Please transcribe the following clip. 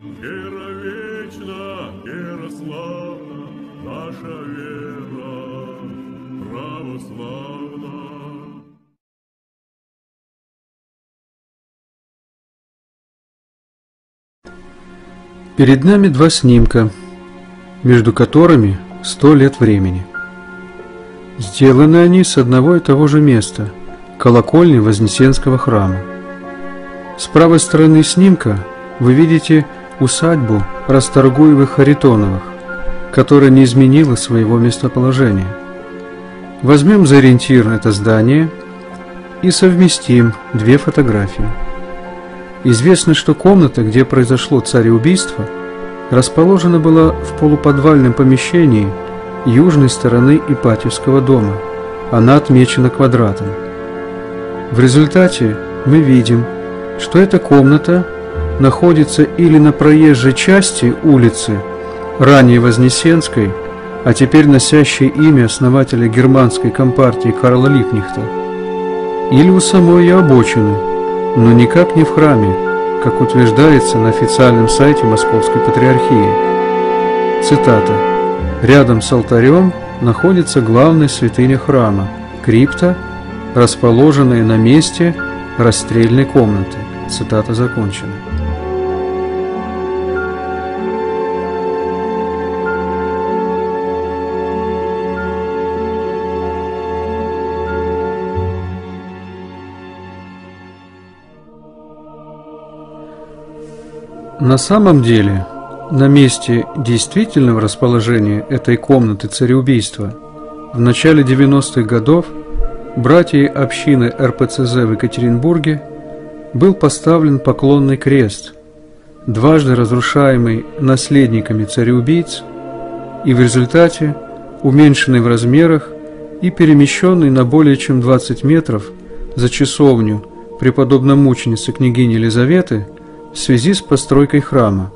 Вера вечна, вера славна, наша вера православна. Перед нами два снимка, между которыми сто лет времени. Сделаны они с одного и того же места – колокольни Вознесенского храма. С правой стороны снимка вы видите усадьбу Расторгуевых-Харитоновых, которая не изменила своего местоположения. Возьмем за ориентир это здание и совместим две фотографии. Известно, что комната, где произошло цареубийство, расположена была в полуподвальном помещении южной стороны Ипатьевского дома. Она отмечена квадратом. В результате мы видим, что эта комната находится или на проезжей части улицы, ранее Вознесенской, а теперь носящей имя основателя германской компартии Карла Липнихта, или у самой ее обочины, но никак не в храме, как утверждается на официальном сайте Московской Патриархии. Цитата. «Рядом с алтарем находится главная святыня храма – крипта, расположенная на месте расстрельной комнаты». Цитата закончена. На самом деле, на месте действительного расположения этой комнаты цареубийства в начале 90-х годов братьей общины РПЦЗ в Екатеринбурге был поставлен поклонный крест, дважды разрушаемый наследниками цареубийц и в результате уменьшенный в размерах и перемещенный на более чем 20 метров за часовню преподобномученицы княгини Елизаветы – в связи с постройкой храма.